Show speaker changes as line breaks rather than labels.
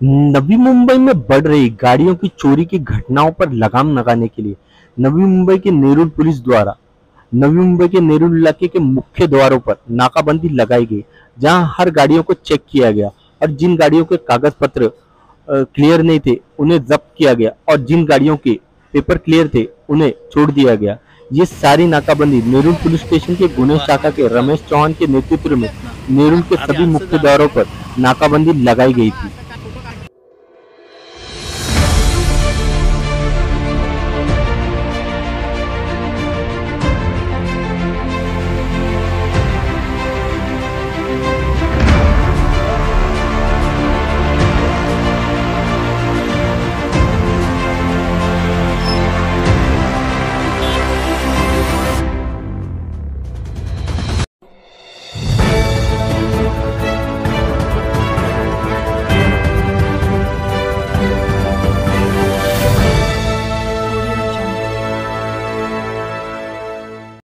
नवी मुंबई में बढ़ रही गाड़ियों की चोरी की घटनाओं पर लगाम लगाने के लिए नवी मुंबई के नेरुल पुलिस द्वारा नवी मुंबई के नेरुल इलाके के मुख्य द्वारों पर नाकाबंदी लगाई गई जहाँ हर गाड़ियों को चेक किया गया और जिन गाड़ियों के कागज़ पत्र क्लियर नहीं थे उन्हें जब्त किया गया और जिन गाड़ियों के पेपर क्लियर थे उन्हें छोड़ दिया गया। ये सारी नाकाबंदी नेरुल पुलिस स्टेशन के गुने शाखा के रमेश चौहान के नेतृत्व में नेरुल के सभी मुख्य द्वारों पर नाकाबंदी लगाई गई थी।